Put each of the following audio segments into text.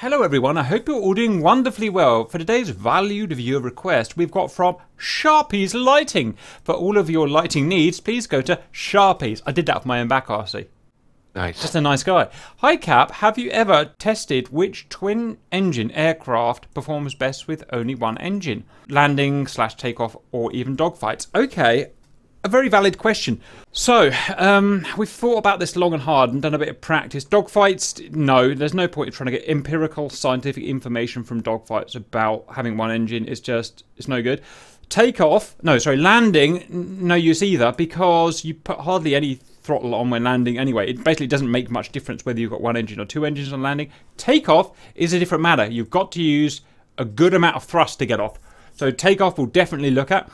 Hello everyone, I hope you're all doing wonderfully well. For today's valued viewer request, we've got from Sharpies Lighting. For all of your lighting needs, please go to Sharpies. I did that for my own back, RC. Nice. Just a nice guy. Hi Cap, have you ever tested which twin engine aircraft performs best with only one engine? Landing, slash takeoff, or even dogfights? Okay, a very valid question. So, um, we've thought about this long and hard and done a bit of practice. Dogfights, no, there's no point in trying to get empirical scientific information from dogfights about having one engine. It's just, it's no good. Takeoff, no, sorry, landing, no use either because you put hardly any throttle on when landing anyway. It basically doesn't make much difference whether you've got one engine or two engines on landing. Takeoff is a different matter. You've got to use a good amount of thrust to get off. So takeoff we'll definitely look at.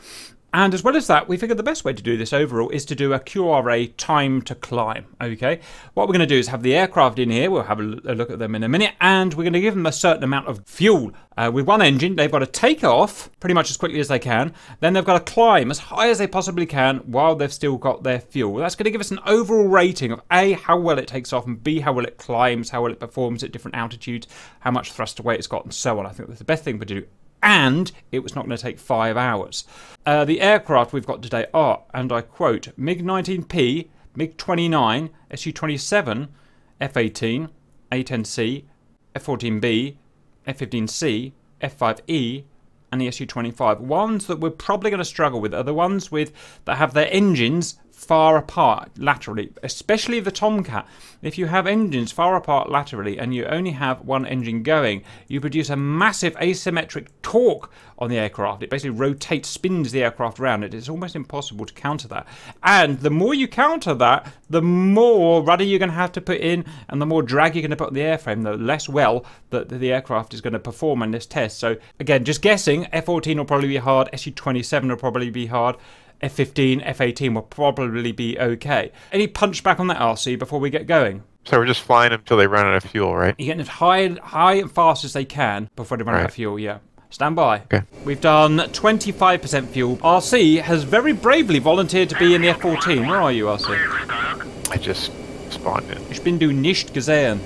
And as well as that, we figured the best way to do this overall is to do a QRA time to climb. Okay, what we're going to do is have the aircraft in here. We'll have a look at them in a minute, and we're going to give them a certain amount of fuel. Uh, with one engine, they've got to take off pretty much as quickly as they can. Then they've got to climb as high as they possibly can while they've still got their fuel. That's going to give us an overall rating of A, how well it takes off, and B, how well it climbs, how well it performs at different altitudes, how much thrust weight it's got, and so on. I think that's the best thing to do and it was not going to take five hours. Uh, the aircraft we've got today are, and I quote, MiG 19P, MiG 29, Su 27, F 18, A 10C, F 14B, F 15C, F 5E, and the Su 25. Ones that we're probably going to struggle with are the ones with that have their engines far apart laterally, especially the Tomcat. If you have engines far apart laterally and you only have one engine going, you produce a massive asymmetric torque on the aircraft. It basically rotates, spins the aircraft around. It. Is almost impossible to counter that. And the more you counter that, the more rudder you're going to have to put in and the more drag you're going to put on the airframe, the less well that the aircraft is going to perform in this test. So again, just guessing, F-14 will probably be hard, Su-27 will probably be hard. F15, F18 will probably be okay. Any punch back on that RC before we get going? So we're just flying them until they run out of fuel, right? You're getting as high, high and fast as they can before they run right. out of fuel, yeah. Stand by. Okay. We've done 25% fuel. RC has very bravely volunteered to be in the F-14. Where are you, RC? I just spawned in. Ich bin du nicht gesehen.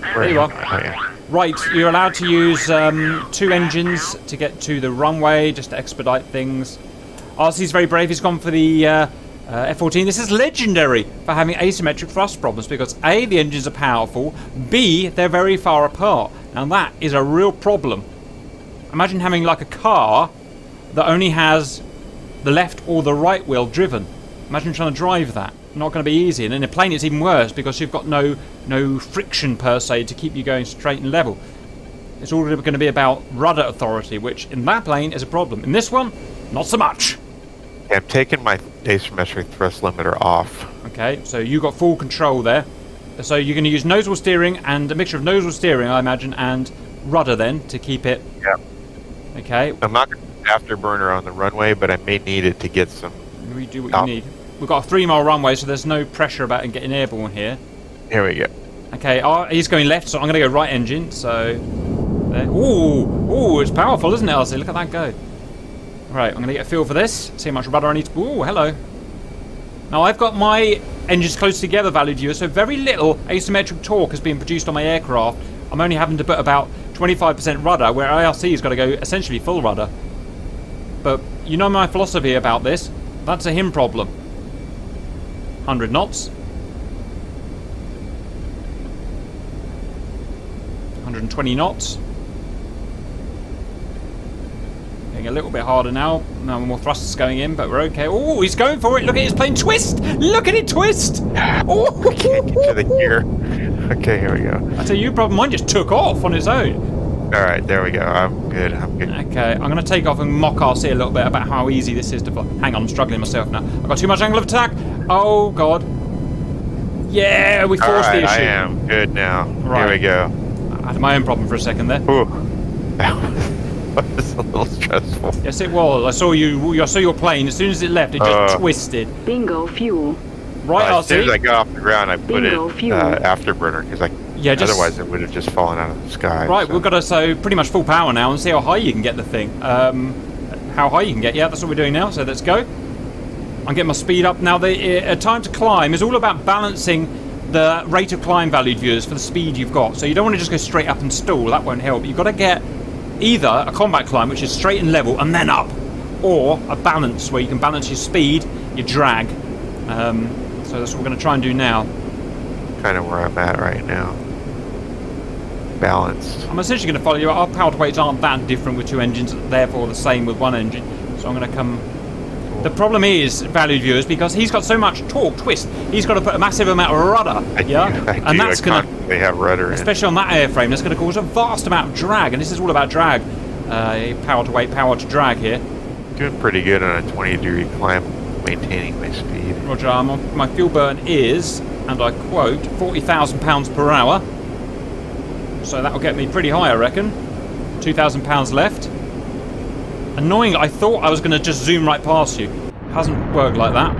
There you are. Oh, yeah. Right, you're allowed to use um, two engines to get to the runway, just to expedite things. RC's very brave. He's gone for the uh, uh, F-14. This is legendary for having asymmetric thrust problems because A, the engines are powerful, B, they're very far apart. Now that is a real problem. Imagine having like a car that only has the left or the right wheel driven. Imagine trying to drive that. Not going to be easy. And in a plane it's even worse because you've got no, no friction per se to keep you going straight and level. It's all going to be about rudder authority, which in that plane is a problem. In this one, not so much. I'm taking my asymmetric thrust limiter off. Okay, so you got full control there. So you're going to use nozzle steering and a mixture of nozzle steering, I imagine, and rudder then to keep it. Yeah. Okay. I'm not going to afterburner on the runway, but I may need it to get some. We do what you need. We've got a three mile runway, so there's no pressure about getting airborne here. Here we go. Okay, oh, he's going left, so I'm going to go right engine. So, there. Ooh, ooh, it's powerful, isn't it, RC? Look at that go. Right, I'm going to get a feel for this. See how much rudder I need to... Ooh, hello. Now, I've got my engines close together, valued viewer, so very little asymmetric torque has been produced on my aircraft. I'm only having to put about 25% rudder, where IRC has got to go essentially full rudder. But you know my philosophy about this. That's a him problem. 100 knots. 120 knots. Getting a little bit harder now. No more thrusters going in, but we're okay. Oh, he's going for it. Look at his plane twist. Look at it twist. Oh, we can't get to the gear. Okay, here we go. I tell you, problem. Mine just took off on its own. All right, there we go. I'm good. I'm good. Okay, I'm going to take off and mock RC a little bit about how easy this is to fly. Hang on, I'm struggling myself now. I've got too much angle of attack. Oh, God. Yeah, we forced right, the issue. I am good now. Right. Here we go. I had my own problem for a second there. Ooh. was a little stressful. Yes, it was. I saw you. I saw your plane. As soon as it left, it just uh, twisted. Bingo fuel. Right, well, as soon as I got off the ground, I put Bingo it uh, afterburner because I. Yeah, just, otherwise it would have just fallen out of the sky. Right, so. we've got to so pretty much full power now and see how high you can get the thing. Um, how high you can get? Yeah, that's what we're doing now. So let's go. I'm getting my speed up now. The uh, time to climb is all about balancing the rate of climb value viewers for the speed you've got. So you don't want to just go straight up and stall. That won't help. You've got to get either a combat climb, which is straight and level, and then up, or a balance where you can balance your speed, your drag. Um, so that's what we're going to try and do now. Kind of where I'm at right now. Balanced. I'm essentially going to follow you. Our power weights aren't that different with two engines, therefore the same with one engine. So I'm going to come. The problem is, valued viewers, because he's got so much torque, twist, he's got to put a massive amount of rudder. I yeah? do, and do. that's going to constantly have rudder in. especially on that airframe, that's going to cause a vast amount of drag, and this is all about drag. Uh, power to weight, power to drag here. Doing pretty good on a 20 degree climb, maintaining my speed. Roger, on- my fuel burn is, and I quote, 40,000 pounds per hour. So that'll get me pretty high, I reckon. 2,000 pounds left. Annoying, I thought I was going to just zoom right past you. Hasn't worked like that.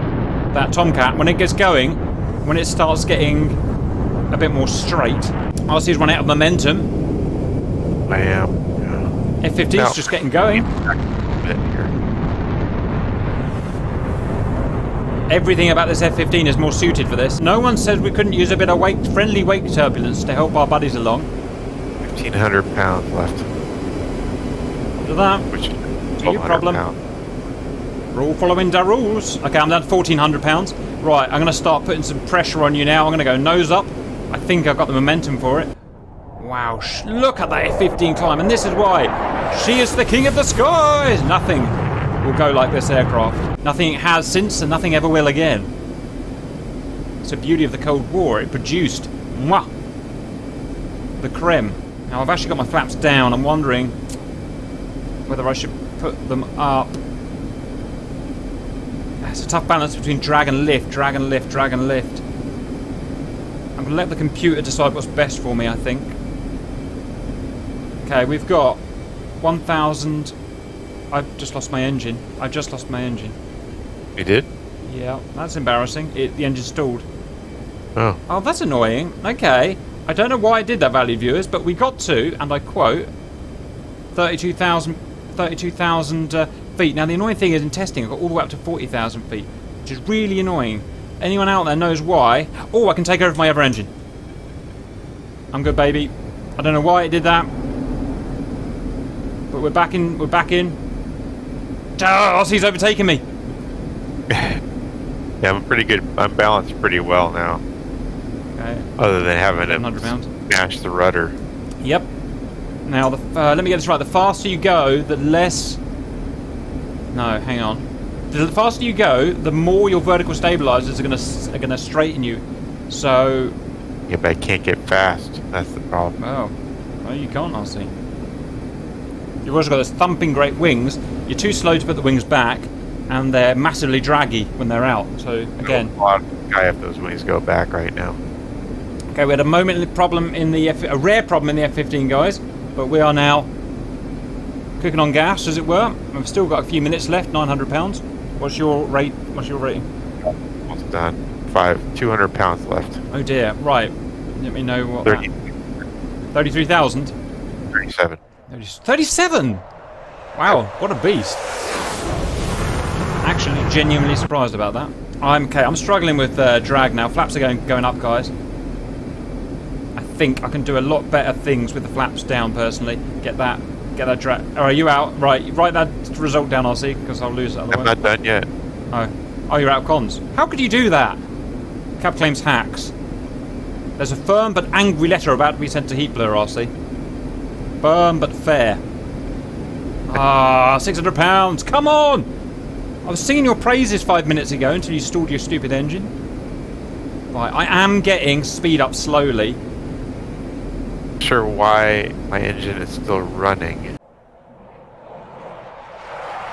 That Tomcat, when it gets going, when it starts getting a bit more straight, RC's run out of momentum. I am. Yeah. F15's Now- just getting going. Everything about this F-15 is more suited for this. No one said we couldn't use a bit of wake, friendly wake turbulence to help our buddies along. 1,500 pounds left, Do that. which your problem. We're all following the rules. Okay, I'm down to 1,400 pounds. Right, I'm going to start putting some pressure on you now. I'm going to go nose up. I think I've got the momentum for it. Wow, look at that F-15 climb, and this is why. She is the king of the skies. Nothing will go like this aircraft. Nothing has since, and nothing ever will again. It's the beauty of the Cold War. It produced, mwah, the creme. Now, I've actually got my flaps down. I'm wondering whether I should put them up. It's a tough balance between drag and lift, drag and lift, drag and lift. I'm going to let the computer decide what's best for me, I think. Okay, we've got 1,000... I've just lost my engine. I've just lost my engine. You did? Yeah, that's embarrassing. It, the engine stalled. Oh, Oh, that's annoying. Okay. I don't know why I did that, valued viewers, but we got to, and I quote, 32,000 32,000 uh, feet. Now, the annoying thing is in testing, I got all the way up to 40,000 feet, which is really annoying. Anyone out there knows why? Oh, I can take over my other engine. I'm good, baby. I don't know why it did that, but we're back in. We're back in. Oh, he's overtaking me. yeah, I'm pretty good. I'm balanced pretty well now, Okay, other than having to 100 pounds. smash the rudder. Yep. Now, the, uh, let me get this right. The faster you go, the less. No, hang on. The faster you go, the more your vertical stabilizers are going to are going to straighten you. So, Yeah, but I can't get fast. That's the problem. oh, well, you can't. I see. You've also got those thumping great wings. You're too slow to put the wings back, and they're massively draggy when they're out. So again, a lot of guy if those wings go back right now. Okay, we had a moment problem in the F, a rare problem in the F-15, guys, but we are now cooking on gas, as it were. We've still got a few minutes left. 900 pounds. What's your rate? What's your rating? Almost done. Five, 200 pounds left. Oh dear. Right. Let me know what. 30, that- 33,000. 37. 37. Wow, what a beast. Actually, genuinely surprised about that. I'm okay. I'm struggling with uh, drag now. Flaps are going going up, guys. I think I can do a lot better things with the flaps down. Personally, get that get that drag. Oh, are you out? Right, write that result down, RC, because I'll lose it I'm otherwise. not done yet. Oh, oh, you're out of cons. How could you do that? Cap claims hacks. There's a firm but angry letter about to be sent to Heatblur, RC. Firm but fair. Ah, six hundred pounds. Come on! I was singing your praises five minutes ago until you stalled your stupid engine. Right, I am getting speed up slowly. Not sure why my engine is still running.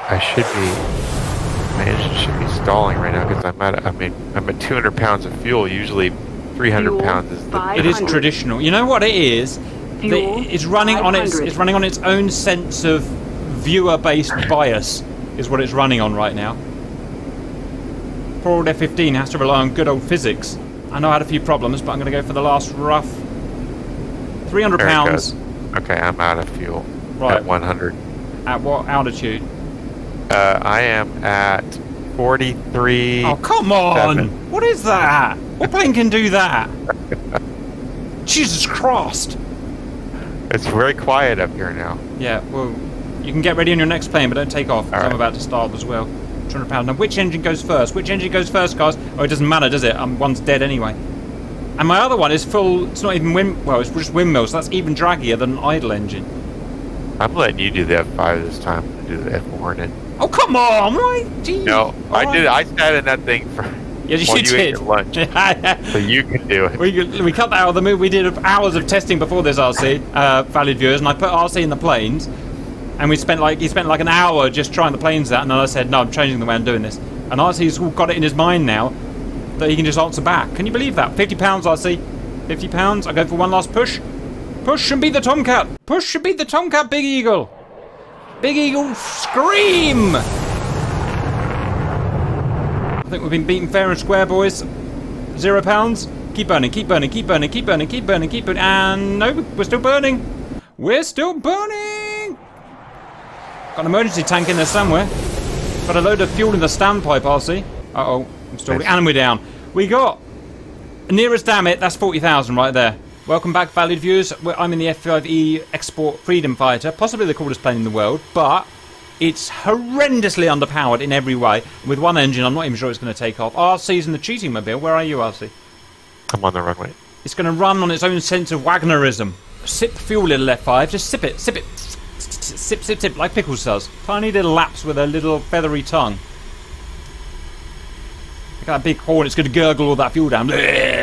I should be. My engine should be stalling right now because I'm at. I mean, I'm at 200 pounds of fuel. Usually, 300 Fuel, pounds is the. It is traditional. You know what it is? The- Fuel, it's running on its it's running on its own sense of viewer-based bias is what it's running on right now. Poor old F-15 has to rely on good old physics. I know I had a few problems, but I'm going to go for the last rough 300 There pounds. Okay, I'm out of fuel. Right. At 100. At what altitude? Uh, I am at 43. Oh, come on! Seven. What is that? What plane can do that? Jesus Christ! It's very quiet up here now. Yeah, well, you can get ready on your next plane, but don't take off, All I'm about to start as well. 200 pounds. Now, which engine goes first? Which engine goes first, guys? Oh, it doesn't matter, does it? Um, one's dead anyway. And my other one is full, it's not even wind, well, it's just windmills, so that's even draggier than an idle engine. I'm letting you do the F5 this time. and Do the F4 and then. Oh, come on! Why? Gee. No, All I right. did. I sat in that thing for. Yeah, you you did. lunch, so you can do it. We, we cut that out of the movie. We did hours of testing before this RC, uh, valued viewers, and I put RC in the planes, and we spent like he spent like an hour just trying the planes out, and then I said, no, I'm changing the way I'm doing this. And RC's all got it in his mind now that he can just answer back. Can you believe that? Fifty pounds, I see. Fifty pounds. I go for one last push. Push and beat the Tomcat. Push and beat the Tomcat, Big Eagle. Big Eagle, scream! I think we've been beaten fair and square, boys. Zero pounds. Keep burning, keep burning, keep burning, keep burning, keep burning, keep burning. And no, we're still burning. We're still burning. Got an emergency tank in there somewhere. Got a load of fuel in the standpipe, RC. Uh oh, I'm stalling. And we're down. We got nearest damn it. That's 40,000 right there. Welcome back, valued viewers. I'm in the F5E Export Freedom Fighter, possibly the coolest plane in the world, but it's horrendously underpowered in every way. With one engine, I'm not even sure it's going to take off. RC's in the cheating mobile. Where are you, RC? I'm on the runway. It's going to run on its own sense of Wagnerism. Sip fuel, little F5. Just sip it, sip it. Sip, sip, sip, like Pickles does. Tiny little laps with a little feathery tongue. That big horn. It's going to gurgle all that fuel down.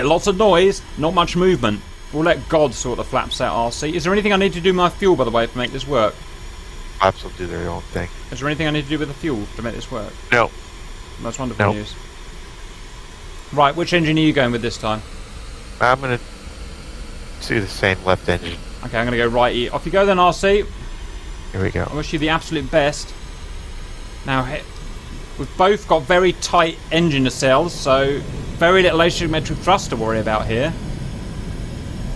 Lots of noise, not much movement. We'll let God sort the flaps out, RC. Is there anything I need to do with my fuel, by the way, to make this work? Flaps will do their own thing. Is there anything I need to do with the fuel to make this work? No, That's wonderful Nope. news. Right, which engine are you going with this time? I'm gonna do the same left engine. Okay, I'm going to go right. Off you go then, RC. Here we go. I wish you the absolute best. Now, he- we've both got very tight engine nacelles, so very little asymmetric thrust to worry about here.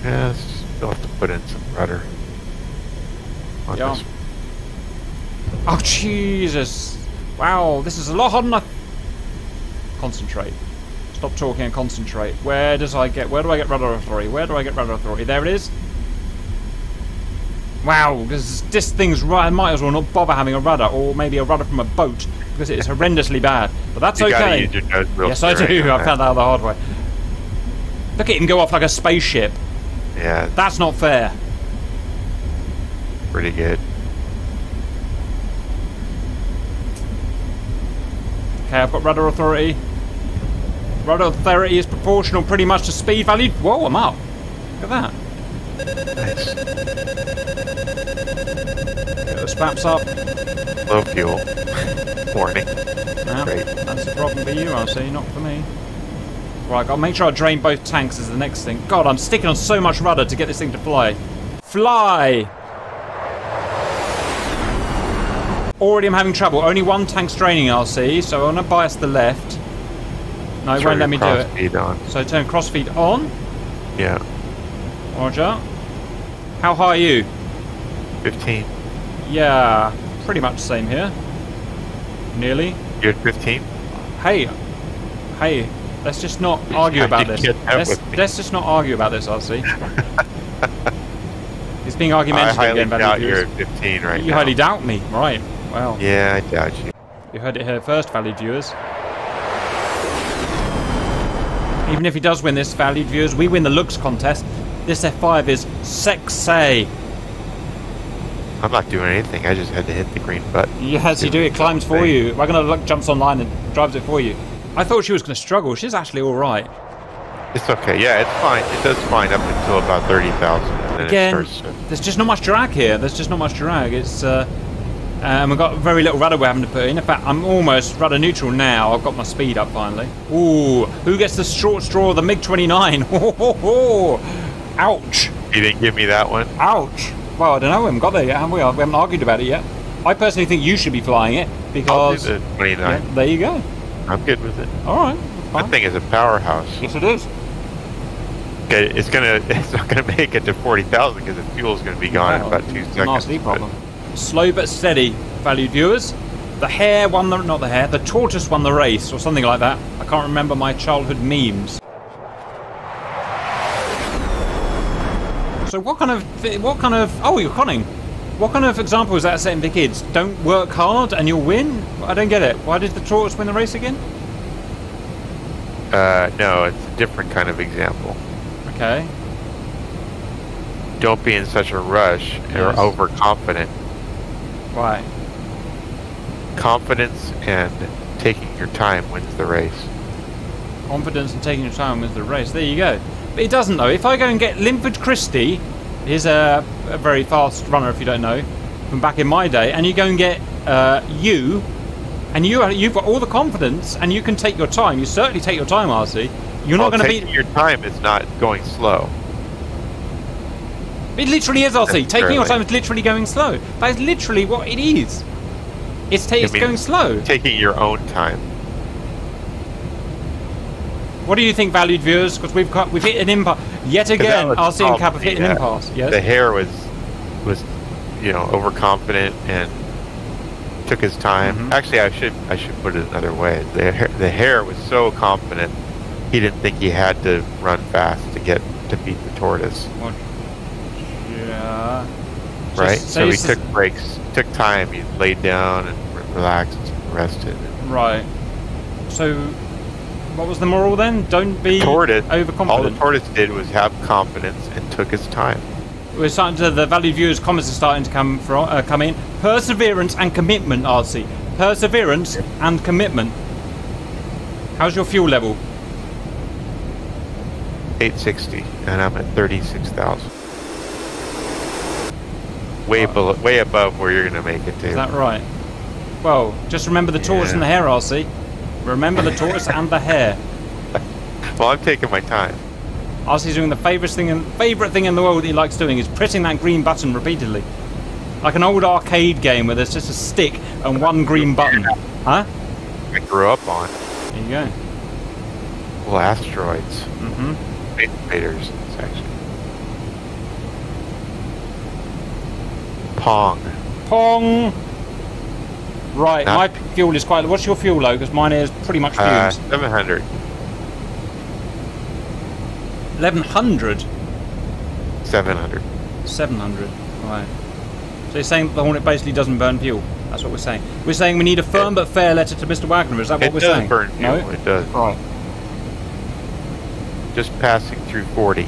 Yeah, still have to put in some rudder. Yeah. this. Oh, Jesus. Wow, this is a lot harder than I... Concentrate. Stop talking and concentrate. Where does I get... Where do I get rudder authority? Where do I get rudder authority? There it is. Wow, this, this thing's right. I might as well not bother having a rudder, or maybe a rudder from a boat, because it is horrendously bad. But that's You okay. use your nose wheel Yes, I do. I found that out the hard way. Look at him go off like a spaceship. Yeah, That's not fair. pretty good. Okay, I've got rudder authority. Rudder authority is proportional pretty much to speed value. Whoa, I'm up. Look at that. Nice. Get the straps up. Low fuel. Warning. Now, Great. that's a problem for you, I see, not for me. Right, gotta make sure I drain both tanks is the next thing. God, I'm sticking on so much rudder to get this thing to fly. Fly! Already I'm having trouble. Only one tank's draining RC, so I'm gonna bias the left. No, it Turn won't let me do it. on. So turn crossfeed on. Yeah. Roger. How high are you? 15. Yeah, pretty much the same here. Nearly. You're 15? Hey, hey, let's just not argue about this. Let's, let's just not argue about this, RC. it's being I argumentative highly again, doubt you're at 15 right You now. highly doubt me, right? Well, Yeah, I doubt you. you heard it here first, valued viewers. Even if he does win this, valued viewers, we win the looks contest. This F5 is sexy. I'm not doing anything. I just had to hit the green button. Yes, you do. It climbs for you. Wagner look jumps online and drives it for you. I thought she was going to struggle. She's actually all right. It's okay. Yeah, it's fine. It does fine up until about 30,000. and Again, there's just not much drag here. There's just not much drag. It's uh, and we've got very little rudder we're having to put in. In fact, I'm almost rudder neutral now. I've got my speed up finally. Ooh, who gets the short straw? The MiG 29. Ho, ho, ho. Ouch! You didn't give me that one? Ouch! Well, I don't know. We haven't got there yet, have we? We haven't argued about it yet. I personally think you should be flying it because. the Yeah, there you go. I'm good with it. All right. That Fine. thing is a powerhouse. Yes, it is. Okay, it's gonna, it's not gonna make it to 40,000 because the fuel's gonna be gone in Wow, about two seconds. Nasty but problem. Slow but steady, valued viewers. The hare won the not the hare, the tortoise won the race or something like that. I can't remember my childhood memes. So what kind of what kind of oh you're conning. What kind of example is that setting for kids? Don't work hard and you'll win? I don't get it. Why did the tortoise win the race again? Uh, no, it's a different kind of example. Okay. Don't be in such a rush Yes. or overconfident. Why? Confidence and taking your time wins the race. Confidence and taking your time wins the race. There you go. It doesn't though. If I go and get Linford Christie, he's a, a very fast runner if you don't know, from back in my day, and you go and get uh, you, and you you've got all the confidence, and you can take your time. You certainly take your time, RC. You're not going to taking beat. your time is not going slow. It literally is, RC. Taking your time is literally going slow. That is literally what it is. It's, ta- it's going slow. Taking your own time. What do you think, valued viewers? Because we've got we've hit an impasse yet again. RC and Cap have hit an yeah. impasse. Yes. The hare was was you know overconfident and took his time. Mhm. Actually, I should I should put it another way. The hare, the hare was so confident he didn't think he had to run fast to get to beat the tortoise. What- Yeah. Right. Just So he say- took breaks, took time. He laid down and re- relaxed and rested. Right. So, what was the moral then? Don't be Tortoise. All the tortoise did was have confidence and took his time. We're starting to the valued viewers' comments are starting to come from uh, come in. Perseverance and commitment, RC. Perseverance and commitment. How's your fuel level? 860, and I'm at 36,000. Way below, way above where you're gonna make it to. Is that right? Well, just remember the tortoise Yeah. and the hare, RC. Remember the tortoise and the hare. Well, I'm taking my time. RC's doing the favourite thing, in, favourite thing in the world that he likes doing is pressing that green button repeatedly. Like an old arcade game where there's just a stick and one green button. Huh? I grew up on There you go. little asteroids, Mm-hmm. invaders, actually. Pong. Pong! Right, my fuel is quite. What's your fuel low? Because mine is pretty much Uh, fumes. 700. 1100? 700. 700. Right. So you're saying the Hornet basically doesn't burn fuel? That's what we're saying. We're saying we need a firm but fair letter to Mr. Wagner. Is that what we're saying? It does burn fuel. No? It does. Right. Just passing through 40.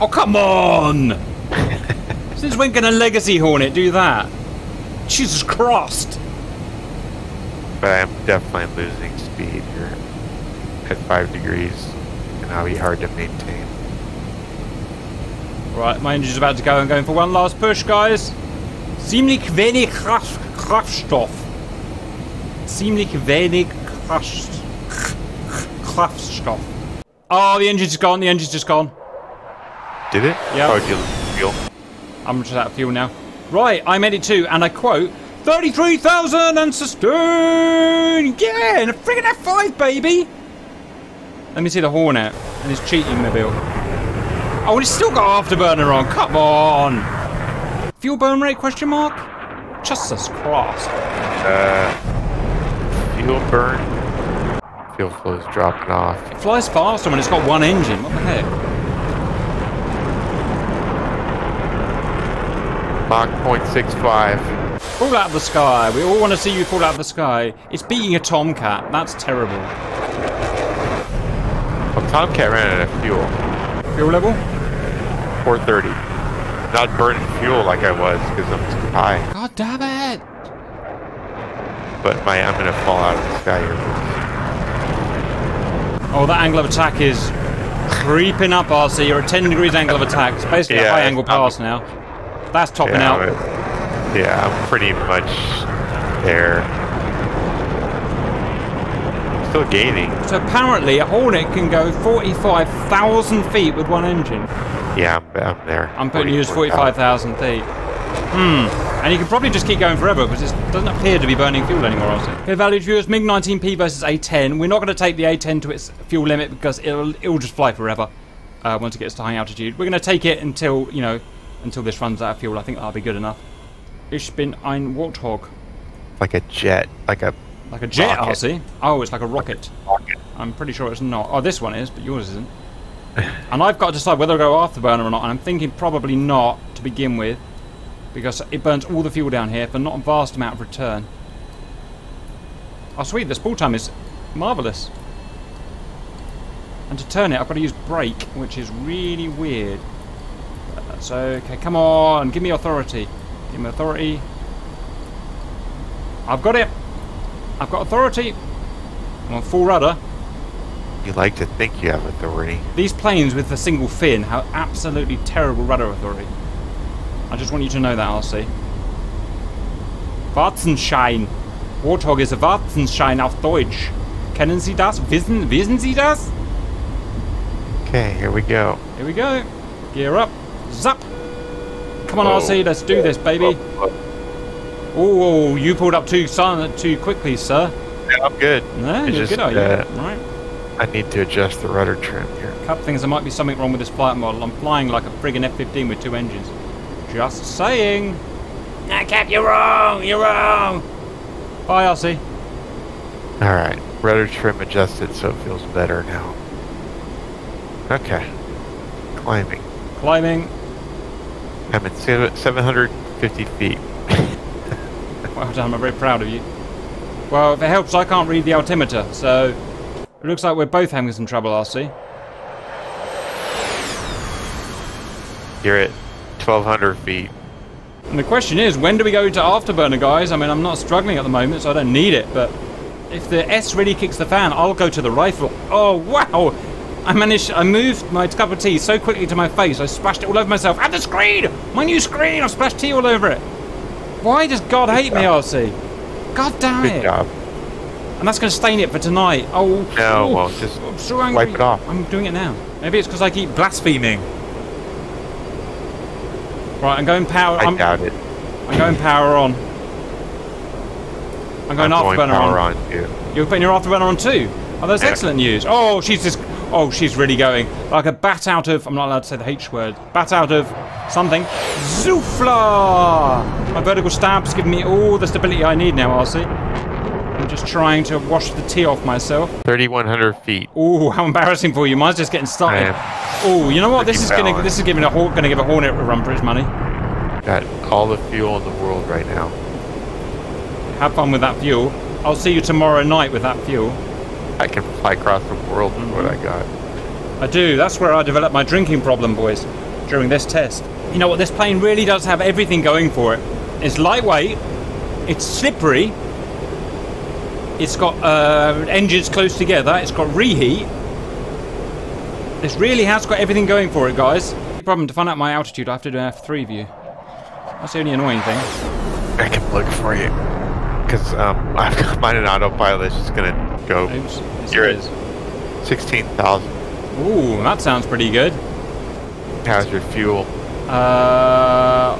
Oh, come on! Since when can a Legacy Hornet do that? Jesus Christ! But I'm definitely losing speed here at 5 degrees, and that'll be hard to maintain. Right, my engine's about to go. I'm going for one last push, guys. Ziemlich wenig Kraft, Kraftstoff. Ziemlich wenig Kraft, Kraftstoff. Oh, the engine's gone. The engine's just gone. Did it? Yeah. Oh, did you lose? I'm just out of fuel now. Right, I'm it too, and I quote, 33,000 and sustain! Yeah, and a friggin' F5, baby! Let me see the Hornet and his cheating mobile. Oh, and it's still got afterburner on, come on! Fuel burn rate, question mark? Jesus Christ. Uh, fuel burn. Fuel flow's dropping off. It flies faster when it's got one engine, what the heck? Mach 0.65. Fall out of the sky, we all want to see you fall out of the sky. It's beating a Tomcat, that's terrible. Well, Tomcat ran out of fuel. Fuel level? 430. Not burning fuel like I was because I'm too high. God damn it! But my, I'm gonna fall out of the sky here. Oh, that angle of attack is creeping up, RC. You're at 10 degrees angle of attack. It's basically a high angle pass now. That's topping Yeah, out. I'm, yeah, I'm pretty much there. Still gaining. So apparently a Hornet can go 45,000 feet with one engine. Yeah, I'm, I'm there. I'm putting you as 44,000. 45,000 feet. Hmm. And you can probably just keep going forever because it doesn't appear to be burning fuel anymore, RC. Okay, valued viewers, MiG-19P versus A10. We're not going to take the A10 to its fuel limit because it'll, it'll just fly forever uh, once it gets to high altitude. We're going to take it until, you know, until this runs out of fuel. I think that'll be good enough. Ich bin ein Warthog. like a jet, like a Like a jet, Rocket. RC. Oh, it's like a rocket. rocket. I'm pretty sure it's not. Oh, this one is, but yours isn't. and I've got to decide whether to go afterburner or not, and I'm thinking probably not to begin with, because it burns all the fuel down here for not a vast amount of return. Oh, sweet, the spool time is marvellous. And to turn it, I've got to use brake, which is really weird. So, okay, come on, give me authority. Give me authority. I've got it. I've got authority. I'm on full rudder. You like to think you have authority. These planes with the single fin have absolutely terrible rudder authority. I just want you to know that, RC. Warzenschein. Warthog ist Warzenschein auf Deutsch. Kennen Sie das? Wissen, wissen Sie das? Okay, here we go. Here we go. Gear up. Zap. Come on, Whoa. RC. Let's do this, baby. Whoa, Oh, you pulled up too silent, too quickly, sir. whoa. I'm good. No, It's you're just, good, are you? uh, Right. I need to adjust the rudder trim here. Cup things, there might be something wrong with this flight model. I'm flying like a friggin' F-15 with two engines. Just saying. Nah, Cap, you're wrong. You're wrong. Bye, RC. All right, rudder trim adjusted so it feels better now. Okay, climbing. Climbing. I'm at 750 feet. Well done. I'm very proud of you. Well, if it helps, I can't read the altimeter, so it looks like we're both having some trouble, RC. You're at 1200 feet. And the question is, when do we go to afterburner, guys? I mean, I'm not struggling at the moment, so I don't need it, but if the S really kicks the fan, I'll go to the rifle. Oh, wow! I managed, I moved my cup of tea so quickly to my face, I splashed it all over myself. At the screen! My new screen! I've splashed tea all over it. Why does God hate me, RC? God damn Good it. job. And that's going to stain it for tonight. Oh, No, oh, well, just I'm so angry. wipe it off. I'm doing it now. Maybe it's because I keep blaspheming. Right, I'm going power. I I'm, doubt it. I'm going power on. I'm going I'm going power on. on too. You're putting your afterburner on too. Oh, that's Yeah. excellent news. Oh, she's just. Oh, she's really going like a bat out of. I'm not allowed to say the H word. Bat out of something. Zoofla! My vertical stab's giving me all the stability I need now, RC. I'm just trying to wash the tea off myself. 3100 feet. Oh, how embarrassing for you! Mine's just getting started. Oh, you know what? This is gonna this is giving a gonna give a Hornet a run for its money. Got all the fuel in the world right now. Have fun with that fuel. I'll see you tomorrow night with that fuel. I can fly across the world with what I got. I do. That's where I developed my drinking problem, boys, during this test. You know what? This plane really does have everything going for it. It's lightweight. It's slippery. It's got uh, engines close together. It's got reheat. This really has got everything going for it, guys. Problem to find out my altitude, I have to do an F3 view. That's the only annoying thing. I can look for you. Because um, I've got mine in autopilot. It's just going to go Oops. Yes, You're at- is. 16,000. Ooh, that sounds pretty good. How's your fuel? Uh,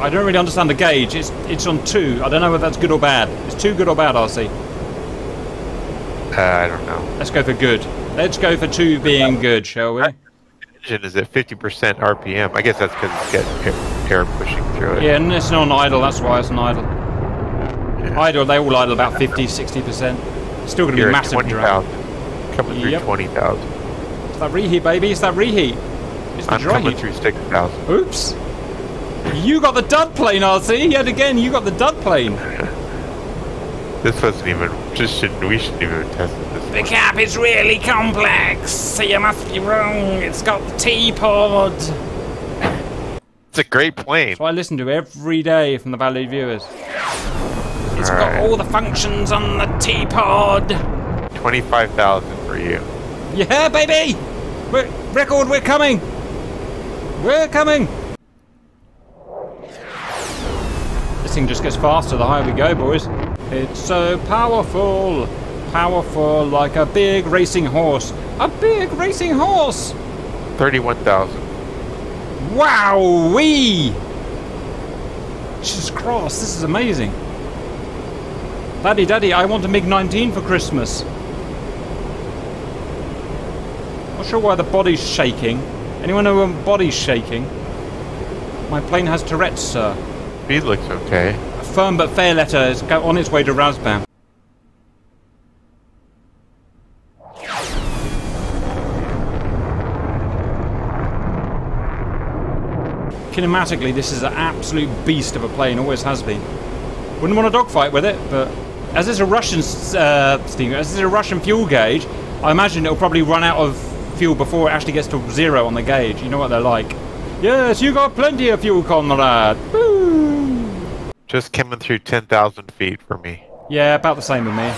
I don't really understand the gauge. It's it's on two. I don't know whether that's good or bad. It's too good or bad, RC. Uh, I don't know. Let's go for good. Let's go for two being good, shall we? Engine is at 50% RPM. I guess that's because it's getting air, air pushing through it. Yeah, and it's not idle. That's why it's on idle. Idle, they all idle about 50, 60 percent. Still going to be massive drag. 20,000. Coming through Yep. 20,000. It's that reheat, baby. It's that reheat. It's the I'm dry coming heat. through 6,000. Oops. You got the dud plane, RC. Yet again, you got the dud plane. This wasn't even. Just shouldn't. We shouldn't even test tested this. The one. cap is really complex, so you must be wrong. It's got the T-pod. It's a great plane. So I listen to every day from the Valley viewers. It's got Alright. all the functions on the T-pod. 25,000 for you. Yeah, baby! We're, record, we're coming! We're coming! This thing just gets faster the higher we go, boys. It's so powerful. Powerful like a big racing horse. A big racing horse! 31,000. Wow! Wee! Jesus Christ, this is amazing. Daddy, Daddy, I want a MiG 19 for Christmas. Not sure why the body's shaking. Anyone know when body's shaking? My plane has Tourette's, sir. Speed looks okay. A firm but fair letter is on its way to RAZBAM. Kinematically, this is an absolute beast of a plane, always has been. Wouldn't want a dogfight with it, but as it's a Russian uh, steam, as it's a Russian fuel gauge, I imagine it'll probably run out of fuel before it actually gets to zero on the gauge. You know what they're like. Yes, you got plenty of fuel, Conrad. Woo! Just coming through 10,000 feet for me. Yeah, about the same with me.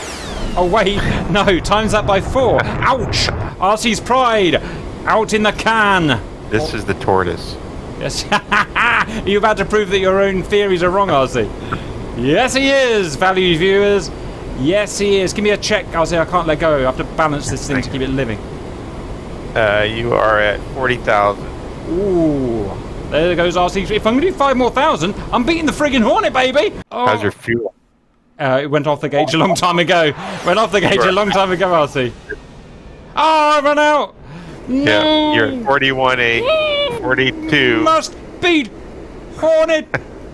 Oh wait, no, times that by four. Ouch! RC's pride, out in the can. This is the tortoise. Yes. are you about to prove that your own theories are wrong, RC? Yes, he is, valued viewers. Yes, he is. Give me a check, RC. I can't let go. I have to balance this thing to keep it living. Uh, you are at 40,000. Ooh. There goes RC. If I'm going to do five more thousand, I'm beating the friggin' Hornet, baby. Oh. How's your fuel? Uh, it went off the gauge a long time ago. Went off the gauge a long time ago, RC. Oh, I ran out. No. Yeah, you're at 41, 8, 42, Must beat Hornet.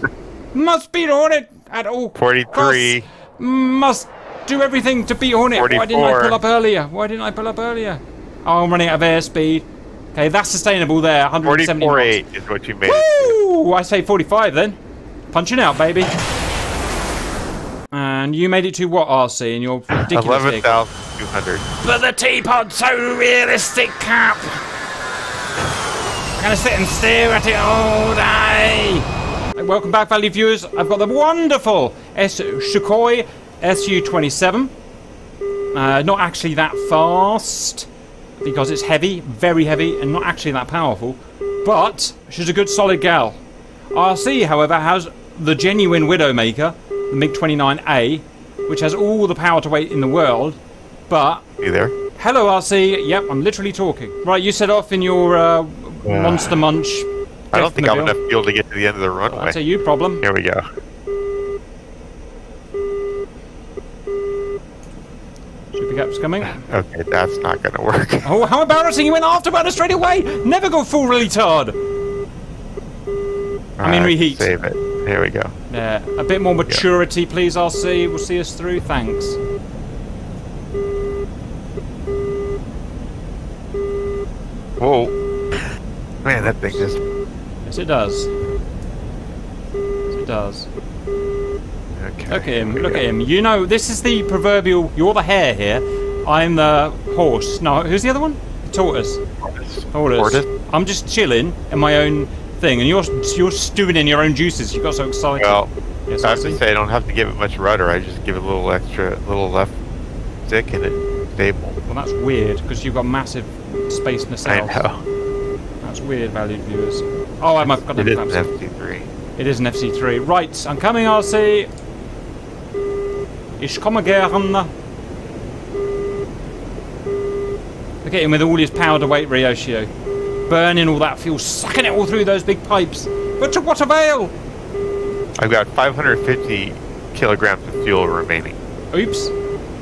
Must beat Hornet at all 43. costs. Must do everything to beat Hornet. Why didn't I pull up earlier? Why didn't I pull up earlier? Oh, I'm running out of airspeed. Okay, that's sustainable there. 170 44, knots. 8 is what you made. it Woo! I say 45 then. Punching out, baby. And you made it to what, RC, in your to. ridiculous vehicle? 11,200. But the teapot's so realistic, Cap. I'm gonna sit and stare at it all day. Welcome back, Valley viewers. I've got the wonderful S Sukhoi Su-27. Uh, not actually that fast because it's heavy, very heavy, and not actually that powerful. But she's a good, solid gal. RC, however, has the genuine Widowmaker, the MiG-29A, which has all the power to weight in the world, but You there? Hello, RC. Yep, I'm literally talking. Right, you set off in your uh, Yeah. Monster Munch. I don't think I have Deathmobile. enough fuel to get to the end of the runway. That's a you problem. Here we go. Supercap's coming. Okay, that's not going to work. Oh, how embarrassing! You went after afterburner straight away. Never go full really, retard. I mean, reheat. Save it. Here we go. Yeah, a bit more maturity, please, RC. We'll see us through. Thanks. Whoa. Man, that thing just. Yes, it does. Yes, it does. Okay. Look at him. Look at him. You know, this is the proverbial. You're the hare here. I'm the horse. No, who's the other one? The tortoise. Tortoise. Tortoise. I'm just chilling in my own thing, and you're you're stewing in your own juices. You got so excited. Well, yes, I I have to say, I don't have to give it much rudder. I just give it a little extra, little left stick and it's stable. Well, that's weird because you've got massive space I nacelles. know. That's weird, valued viewers. Oh, I'm I've got It is an flaps. FC3. It is an FC3. Right, I'm coming, RC. Ich komme gerne. Look at him with all his power to weight ratio. Burning all that fuel, sucking it all through those big pipes. But to what avail? I've got 550 kilograms of fuel remaining. Oops.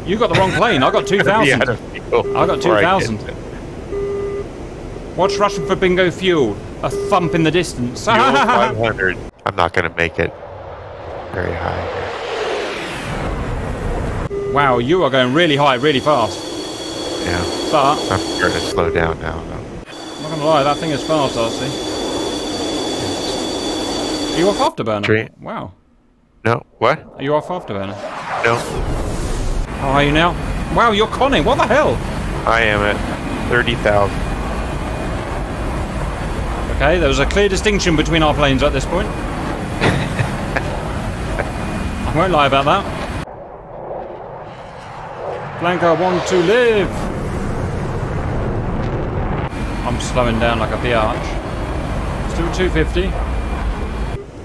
You got the wrong plane. I got 2,000. out of fuel I got 2,000. to Watch Russian for bingo fuel. A thump in the distance. 500. I'm not going to make it very high. wow, you are going really high, really fast. Yeah. But, I'm starting to slow down now. though. I'm not going to lie, that thing is fast, RC. Are you off afterburner? Tree. Wow. No. What? Are you off afterburner? No. How are you now? Wow, you're conning. What the hell? I am at 30,000. Okay, there was a clear distinction between our planes at this point. I won't lie about that. Blanca want to live. I'm slowing down like a biatch. Still 250.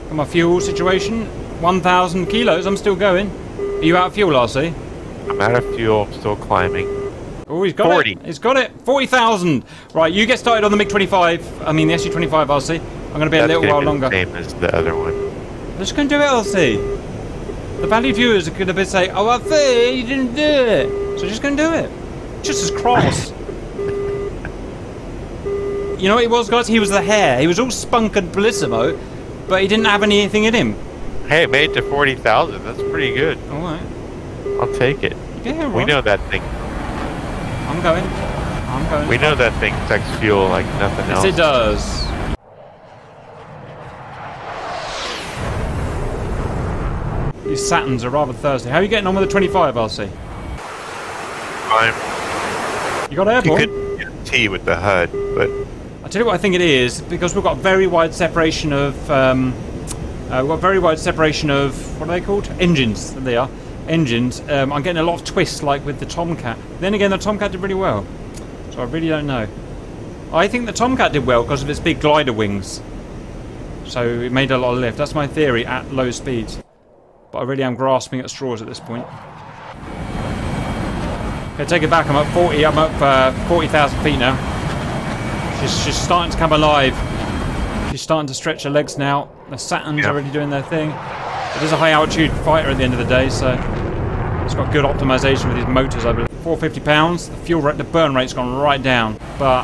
Got my fuel situation. 1,000 kilos. I'm still going. Are you out of fuel, RC? I'm out of fuel. I'm still climbing. Oh, he's got 40. it. He's got it. 40,000. Right, you get started on the MiG-25. I mean, the SU-25 RC. I'm going to be That's a little while longer. the same as the other one. Let's go and do it, RC. The value viewers are going to be say, "Oh, I think you didn't do it." So just go and do it. Just as cross. you know what he was, guys? He was the hare. He was all spunk and bellissimo, but he didn't have anything in him. Hey, made it to 40,000. That's pretty good. All right. I'll take it. Yeah, We know that thing. I'm going. I'm going. We know that thing takes fuel like nothing Yes, else. it does. These Saturns are rather thirsty. How are you getting on with the 25, RC? Fine. You got You airborne? could get a T with the HUD, but I tell you what I think it is because we've got very wide separation of um, uh, we've got very wide separation of what are they called? Engines. There they are. Engines. Um, I'm getting a lot of twists like with the Tomcat. Then again, the Tomcat did really well, so I really don't know. I think the Tomcat did well because of its big glider wings, so it made a lot of lift. That's my theory at low speeds, but I really am grasping at straws at this point. Okay, take it back. I'm up 40. I'm up uh, 40,000 feet now. She's, she's starting to come alive. She's starting to stretch her legs now. The Saturn's Yeah. already doing their thing. It is a high altitude fighter at the end of the day, so it's got good optimization with these motors. I believe 450 pounds. The fuel rate, the burn rate's gone right down, but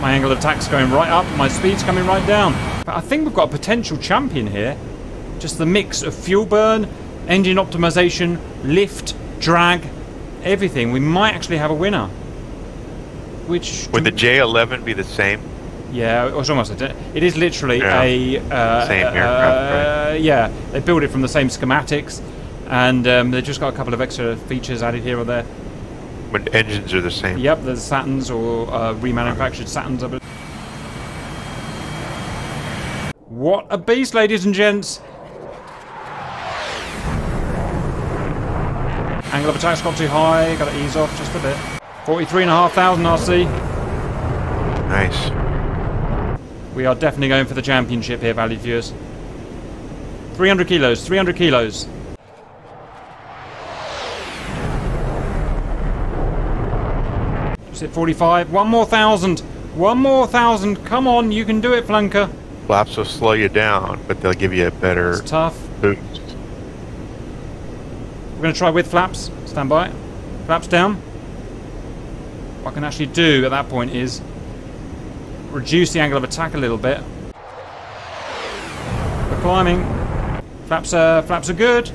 my angle of attack's going right up. My speed's coming right down. But I think we've got a potential champion here. Just the mix of fuel burn, engine optimization, lift, drag, everything. We might actually have a winner. Which would the J11 be the same? yeah, it was almost. It is literally Yeah. a uh, Same aircraft, uh, Yeah, they build it from the same schematics, and um, they've just got a couple of extra features added here or there. When engines are the same? Yep, there's Saturns or uh, remanufactured Saturns. I believe. What a beast, ladies and gents! Angle of attack's got too high. Got to ease off just a bit. Forty-three and a half thousand RC. Nice. We are definitely going for the championship here, valued viewers. 300 kilos, 300 kilos. Just hit 45. One more thousand. One more thousand. Come on, you can do it, Flanker. Flaps will slow you down, but they'll give you a better It's tough. boost. We're going to try with flaps. Stand by. Flaps down. What I can actually do at that point is reduce the angle of attack a little bit. We're climbing. Flaps are, flaps are good.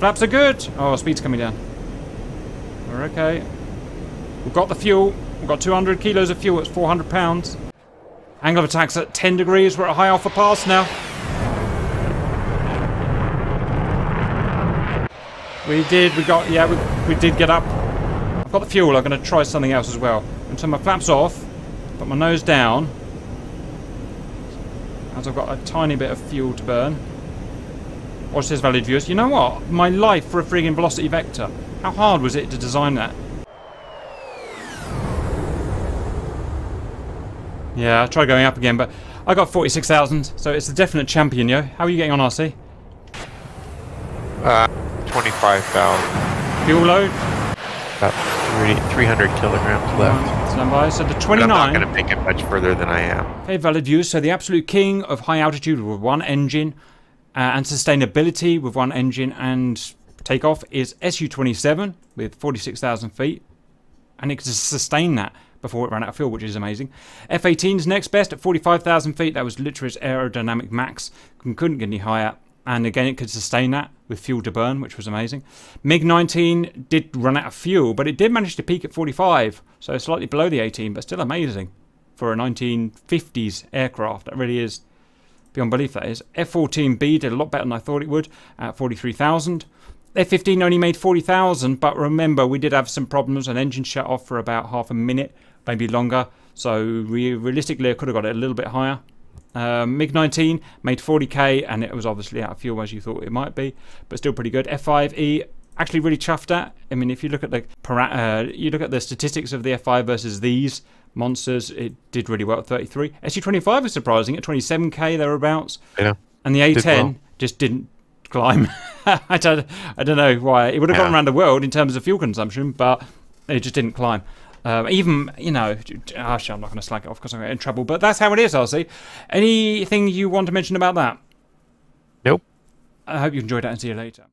Flaps are good. Oh, speed's coming down. We're okay. We've got the fuel. We've got 200 kilos of fuel. It's 400 pounds. Angle of attack's at 10 degrees. We're at high alpha pass now. We did, we got, yeah, we, we did get up. I've got the fuel, I'm going to try something else as well. To turn my flaps off, put my nose down, as I've got a tiny bit of fuel to burn. Watch this, valued viewers. You know what? My life for a friggin' velocity vector. How hard was it to design that? Yeah, I tried going up again, but I got 46,000, so it's a definite champion, yo. How are you getting on, RC? Uh, 25,000. Fuel load? About three, 300 kilograms left. Stand by. So the But 29. I'm not going to make it much further than I am. Okay, valid views. So the absolute king of high altitude with one engine uh, and sustainability with one engine and takeoff is Su-27 with 46,000 feet. And it can sustain that before it ran out of fuel, which is amazing. F-18's next best at 45,000 feet. That was literally its aerodynamic max. Couldn't get any higher. And again, it could sustain that with fuel to burn, which was amazing. MiG-19 did run out of fuel, but it did manage to peak at 45. So slightly below the 18, but still amazing for a 1950s aircraft. That really is beyond belief, that is. F-14B did a lot better than I thought it would at 43,000. F-15 only made 40,000, but remember, we did have some problems. An engine shut off for about half a minute, maybe longer. So re- realistically, I could have got it a little bit higher. Um, MiG-19 made 40k, and it was obviously out of fuel as you thought it might be, but still pretty good. F5E actually really chuffed at. I mean, if you look at the para- uh, you look at the statistics of the F5 versus these monsters, it did really well at 33. SU-25 was surprising at 27k thereabouts, Yeah. and the A10 well. just didn't climb. I don't, I don't know why. It would have gone around the world in terms of fuel consumption, but it just didn't climb. Um, even, you know, actually, I'm not going to slag it off because I'm going to get in trouble, but that's how it is, RC. Anything you want to mention about that? Nope. I hope you enjoyed that and see you later.